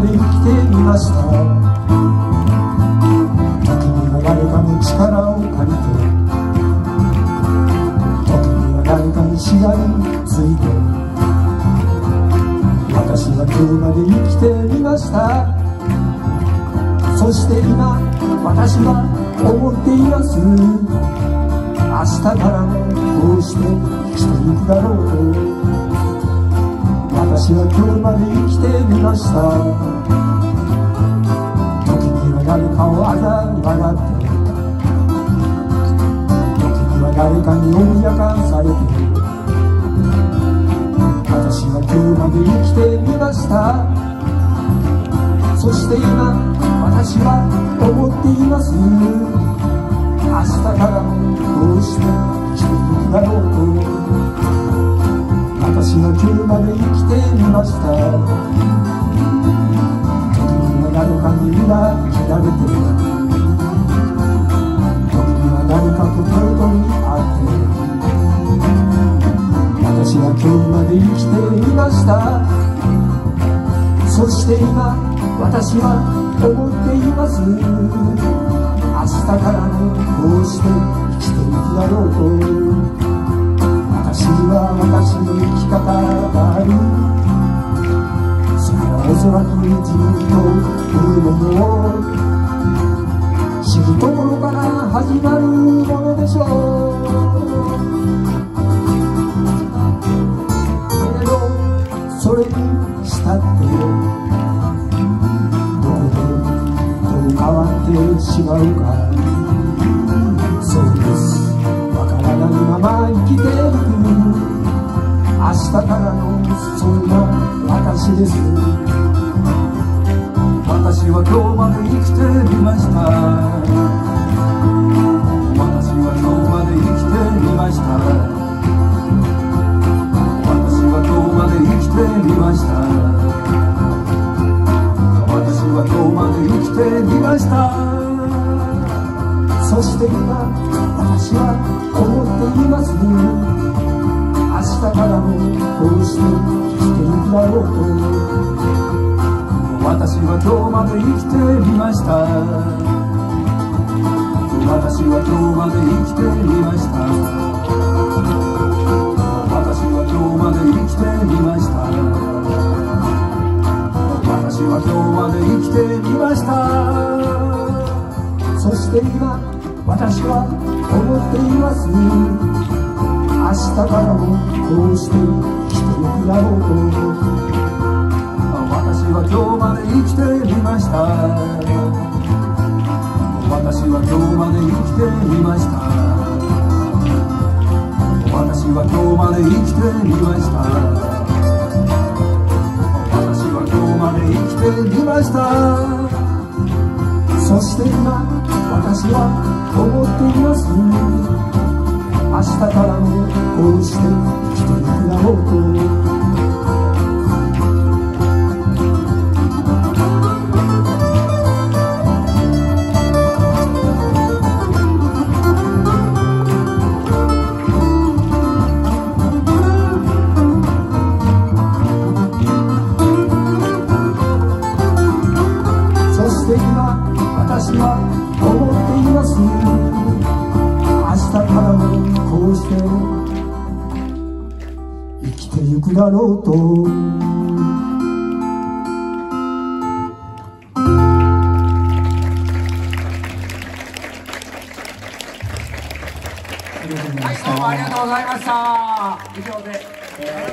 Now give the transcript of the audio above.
で生きてみました。時には誰かの力を借りて時には誰かにしがみついて私は今日まで生きてみました。そして今私は思っています。明日からもこうして生きていくだろうと。私は今日まで生きてみました。時には誰かをあざ笑って時には誰かに脅かされて私は今日まで生きてみました。そして今私は思っています。今日まで生きてみました。時には誰かに裏切られて時には誰かと手を取り合って私は今日まで生きてみました。そして今私は思っています。明日からもこうして生きていくだろうと。私は私の生き方がある。それはおそらく自分というものを知るところから始まるものでしょう。けれどそれにしたってどこでどう変わってしまうか。そうです。わからないまま生きて明日からのそんな私です私は今日まで生きてみました。私は今日まで生きてみました。私は今日まで生きてみました。私は今日まで生きてみました。そして今私は思っています。明日からもこうして生きていくだろうと私は今日まで生きてみました。私は今日まで生きてみました。私は今日まで生きてみました。私は今日まで生きてみました。そして今私は思っています。明日からもこうして生きていくだろうと私は今日まで生きてみました。私は今日まで生きてみました。私は今日まで生きてみました。私は今日まで生きてみました。そして今私は思っています。明日からもこうして生きていくだろうとくだろうとはい、どうもありがとうございました。以上で。